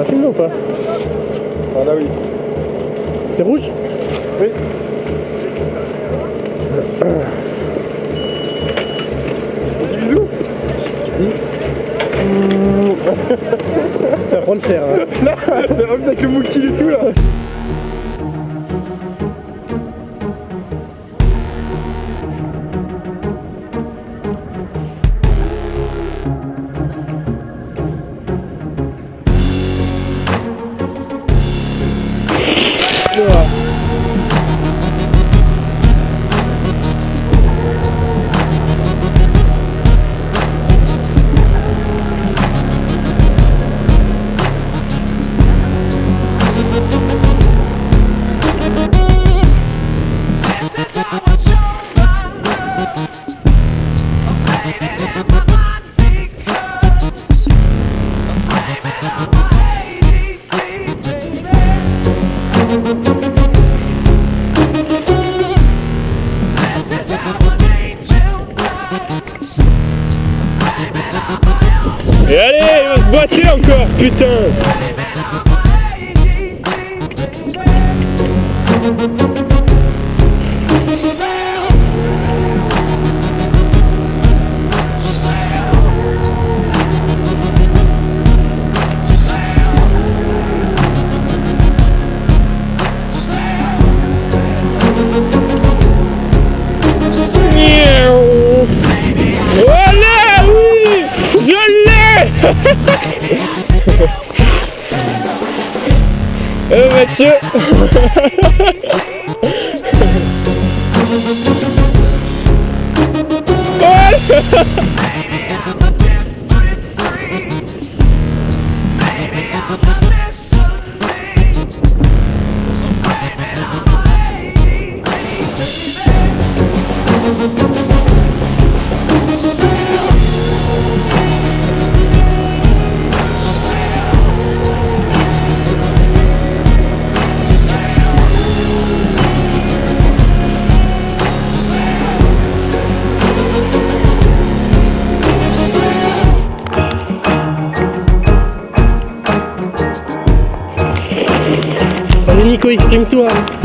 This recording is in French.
Ça filme ou pas Ah là oui. C'est rouge Oui. Bisous. Ça va prendre cher. Hein. Là, c'est vraiment avec le mouki du tout là. Yeah. Et allez, se boiter encore, putain Is it cute? Nico, exprime-toi